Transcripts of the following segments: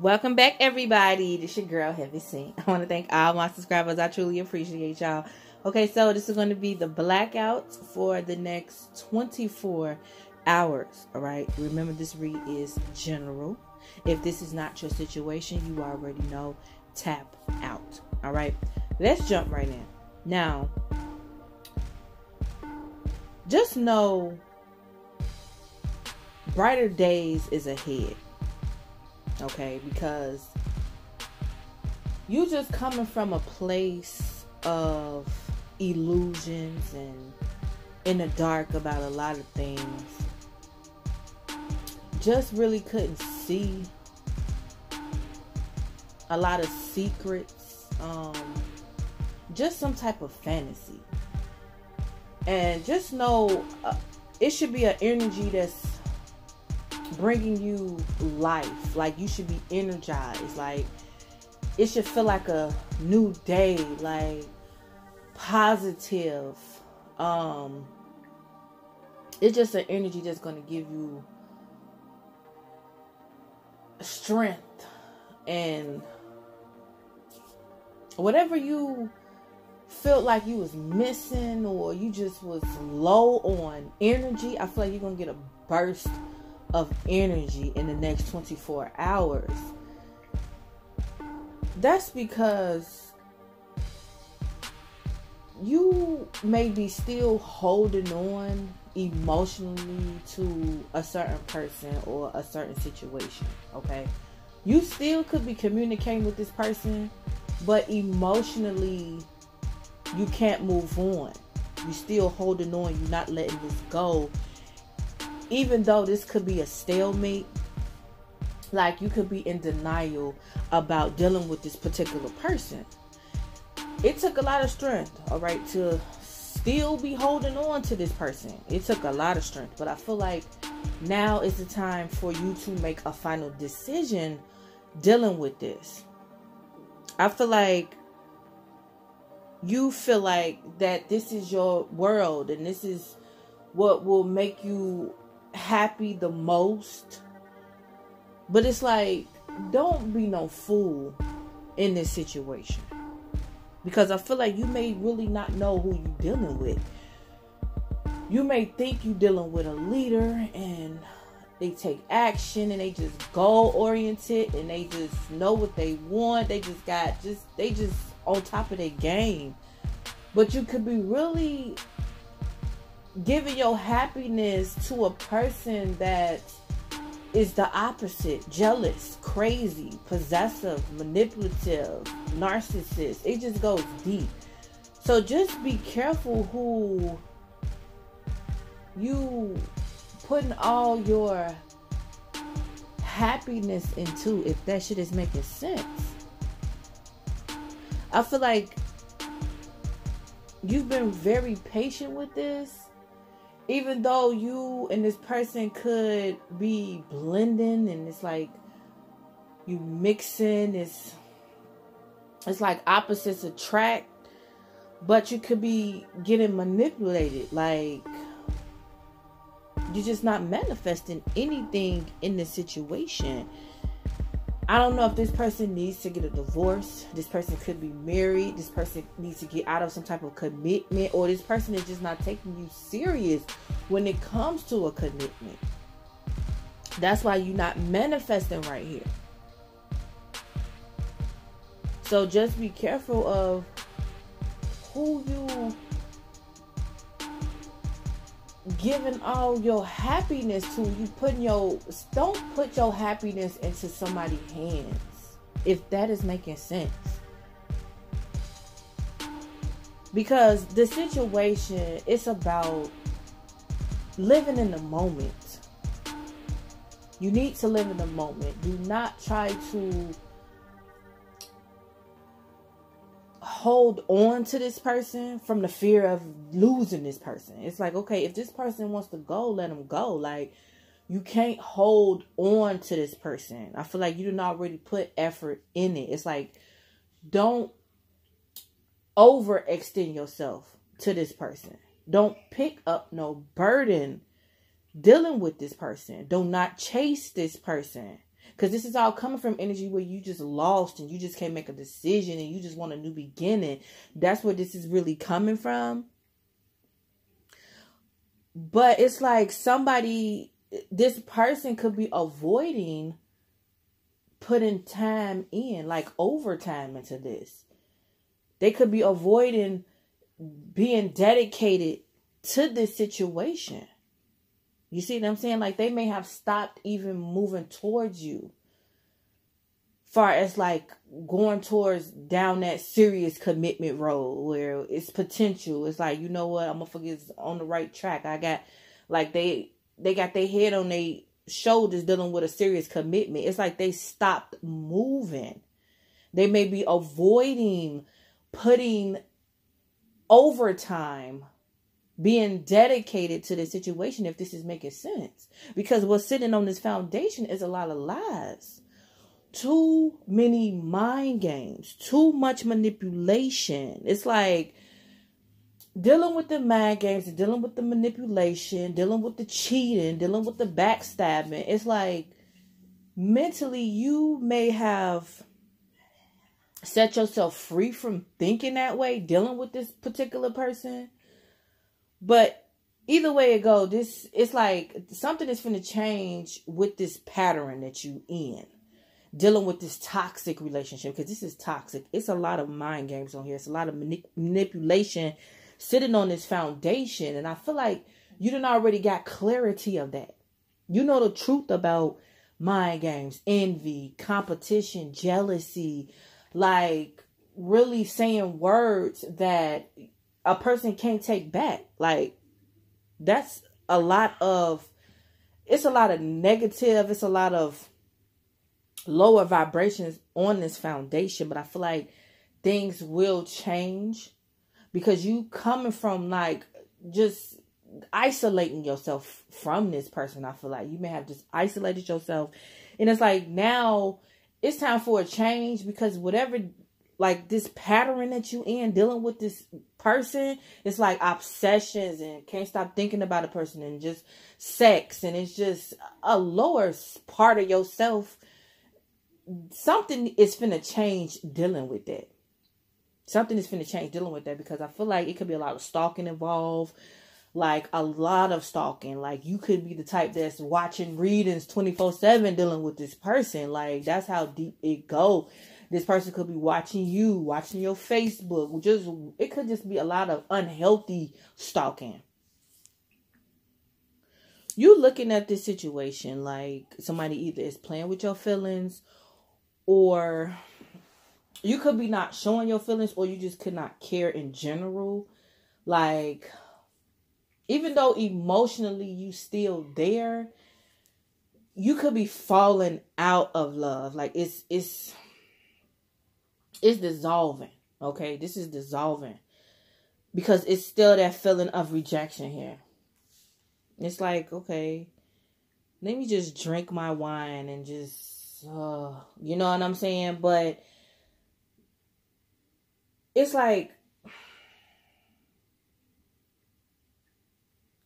Welcome back, everybody. This your girl, Heaven Sent. I want to thank all my subscribers. I truly appreciate y'all. Okay, so this is going to be the blackout for the next 24 hours. All right. Remember, this read is general. If this is not your situation, you already know. Tap out. All right. Let's jump right in. Now, just know brighter days is ahead. Okay, because you just coming from a place of illusions and in the dark about a lot of things. Just really couldn't see a lot of secrets. Um, just some type of fantasy. And just know uh, it should be an energy that's bringing you life. Like you should be energized. Like it should feel like a new day. Like positive. Um, it's just an energy that's going to give you strength and whatever you felt like you was missing or you just was low on energy, I feel like you're gonna get a burst of energy in the next 24 hours. That's because you may be still holding on emotionally to a certain person or a certain situation, okay? You still could be communicating with this person, but emotionally you can't move on. You're still holding on. You're not letting this go. Even though this could be a stalemate, like you could be in denial about dealing with this particular person. It took a lot of strength, all right, to still be holding on to this person. It took a lot of strength, but I feel like now is the time for you to make a final decision dealing with this. I feel like you feel like that this is your world and this is what will make you happy the most. But it's like, don't be no fool in this situation. Because I feel like you may really not know who you're dealing with. You may think you're dealing with a leader and they take action and they just goal oriented and they just know what they want. They just got just they just on top of their game. But you could be really giving your happiness to a person that is the opposite jealous, crazy, possessive, manipulative, narcissist. It just goes deep. So just be careful who you putting all your happiness into if that shit is making sense. I feel like you've been very patient with this. Even though you and this person could be blending and it's like you mixing, it's it's like opposites attract, but you could be getting manipulated. Like you're just not manifesting anything in the situation. I don't know if this person needs to get a divorce. This person could be married. This person needs to get out of some type of commitment, or this person is just not taking you serious when it comes to a commitment. That's why you're not manifesting right here. So just be careful of who you giving all your happiness to you putting your don't put your happiness into somebody's hands if that is making sense. Because the situation it's about living in the moment. You need to live in the moment. Do not try to hold on to this person from the fear of losing this person. It's like, okay, if this person wants to go, let them go. Like, you can't hold on to this person. I feel like you didn't really put effort in it. It's like, don't overextend yourself to this person. Don't pick up no burden dealing with this person. Do not chase this person. Because this is all coming from energy where you just lost and you just can't make a decision and you just want a new beginning. That's where this is really coming from. But it's like somebody, this person could be avoiding putting time in, like overtime into this. They could be avoiding being dedicated to this situation. You see what I'm saying? Like they may have stopped even moving towards you. Far as like going towards down that serious commitment road where it's potential. It's like, you know what, I'm gonna forget on the right track. I got like they they got their head on their shoulders dealing with a serious commitment. It's like they stopped moving. They may be avoiding putting overtime being dedicated to the situation if this is making sense. Because what's sitting on this foundation is a lot of lies. Too many mind games, too much manipulation. It's like dealing with the mind games, dealing with the manipulation, dealing with the cheating, dealing with the backstabbing. It's like mentally you may have set yourself free from thinking that way, dealing with this particular person but either way it go, this it's like something is gonna change with this pattern that you in. Dealing with this toxic relationship because this is toxic. It's a lot of mind games on here. It's a lot of manip- manipulation sitting on this foundation, and I feel like you didn't already got clarity of that. You know the truth about mind games, envy, competition, jealousy, like really saying words that a person can't take back. Like that's a lot of it's a lot of negative, it's a lot of lower vibrations on this foundation, but I feel like things will change because you coming from like just isolating yourself from this person. I feel like you may have just isolated yourself, and it's like now it's time for a change because whatever like this pattern that you in dealing with this person it's like obsessions and can't stop thinking about a person and just sex. And it's just a lower part of yourself. Something is finna change dealing with that. Something is finna change dealing with that because i feel like it could be a lot of stalking involved like a lot of stalking. Like you could be the type that's watching readings 24 7 dealing with this person. Like that's how deep it go this person could be watching you, watching your Facebook. Just it could just be a lot of unhealthy stalking. You looking at this situation like somebody either is playing with your feelings or you could be not showing your feelings or you just could not care in general. Like even though emotionally you still there, you could be falling out of love. Like it's it's it's dissolving. Okay, this is dissolving because it's still that feeling of rejection here. It's like, okay, let me just drink my wine and just, uh, you know what I'm saying? But it's like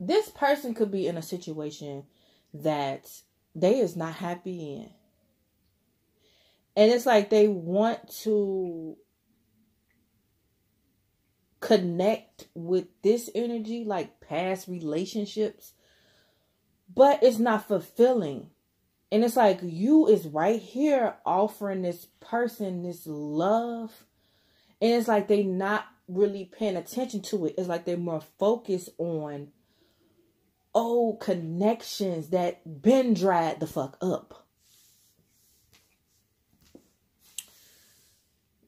this person could be in a situation that they is not happy in and it's like they want to connect with this energy, like past relationships, but it's not fulfilling. And it's like you is right here offering this person this love. And it's like they not really paying attention to it. It's like they're more focused on old connections that been dried the fuck up.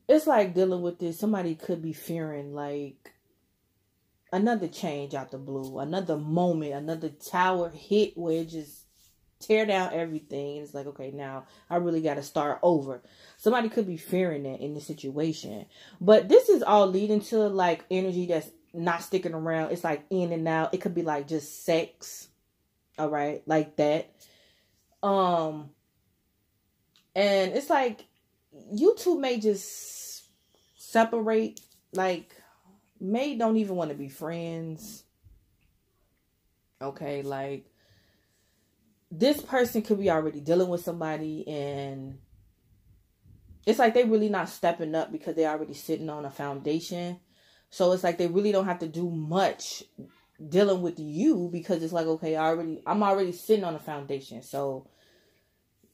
It's like dealing with this. Somebody could be fearing like another change out the blue, another moment, another tower hit where it just tear down everything. It's like, okay, now I really got to start over. Somebody could be fearing that in this situation. But this is all leading to like energy that's not sticking around. It's like in and out. It could be like just sex. All right, like that. Um and it's like you two may just separate like may don't even want to be friends okay like this person could be already dealing with somebody and it's like they really not stepping up because they're already sitting on a foundation. So it's like they really don't have to do much dealing with you because it's like okay, I already I'm already sitting on a foundation. So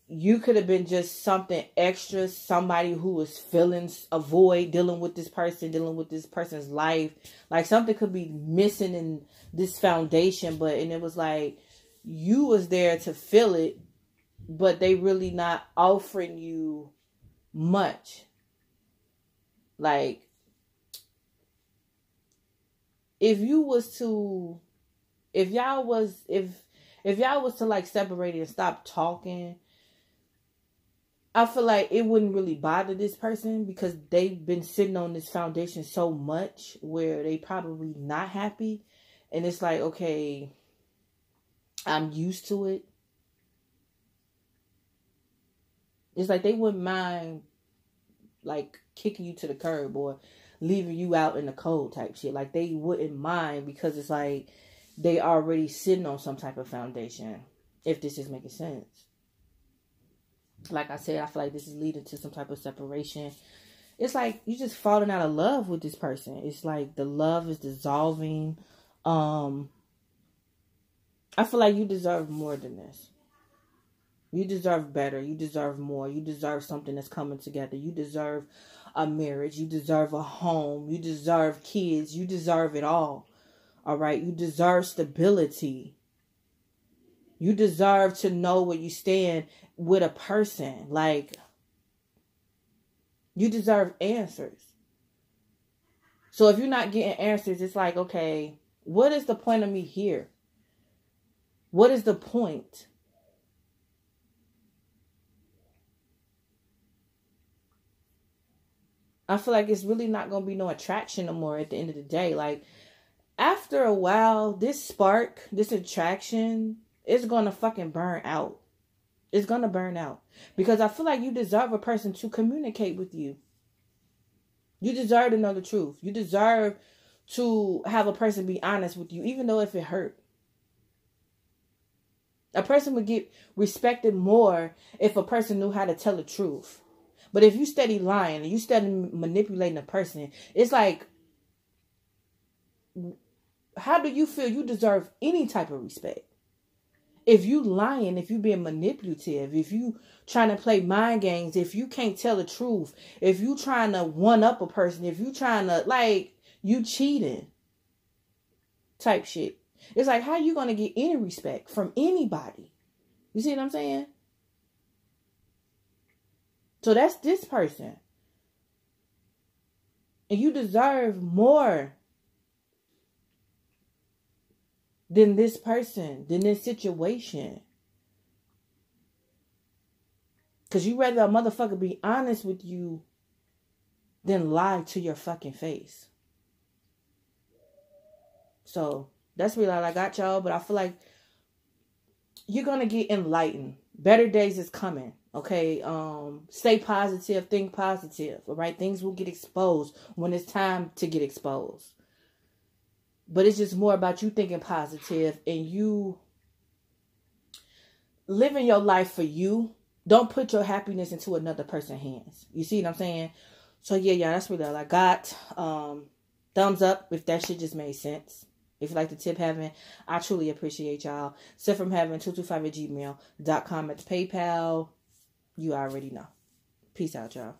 you could have been just something extra, somebody who was feeling a void, dealing with this person, dealing with this person's life. Like something could be missing in this foundation, but and it was like you was there to fill it, but they really not offering you much. Like if you was to if y'all was if if y'all was to like separate and stop talking I feel like it wouldn't really bother this person because they've been sitting on this foundation so much where they probably not happy and it's like okay I'm used to it it's like they wouldn't mind like kicking you to the curb or leaving you out in the cold type shit. Like they wouldn't mind because it's like they already sitting on some type of foundation. If this is making sense. Like I said, I feel like this is leading to some type of separation. It's like you just falling out of love with this person. It's like the love is dissolving. Um I feel like you deserve more than this. You deserve better. You deserve more. You deserve something that's coming together. You deserve a marriage. You deserve a home. You deserve kids. You deserve it all. All right. You deserve stability. You deserve to know where you stand with a person. Like, you deserve answers. So if you're not getting answers, it's like, okay, what is the point of me here? What is the point? I feel like it's really not gonna be no attraction no more at the end of the day. Like after a while, this spark, this attraction is gonna fucking burn out. It's gonna burn out. Because I feel like you deserve a person to communicate with you. You deserve to know the truth. You deserve to have a person be honest with you, even though if it hurt. A person would get respected more if a person knew how to tell the truth. But if you steady lying and you steady manipulating a person, it's like, how do you feel you deserve any type of respect? If you lying, if you being manipulative, if you trying to play mind games, if you can't tell the truth, if you trying to one up a person, if you trying to like you cheating type shit. It's like how you gonna get any respect from anybody? You see what I'm saying? So that's this person. And you deserve more than this person, than this situation. Because you rather a motherfucker be honest with you than lie to your fucking face. So that's really all I got, y'all. But I feel like you're going to get enlightened. Better days is coming. Okay, um, stay positive, think positive. All right, things will get exposed when it's time to get exposed. But it's just more about you thinking positive and you living your life for you. Don't put your happiness into another person's hands. You see what I'm saying? So yeah, yeah, that's really all I got. Um, thumbs up if that shit just made sense. If you like the tip Heaven, I truly appreciate y'all. Sent from Heaven 225 at gmail.com at PayPal. You already know. Peace out, y'all.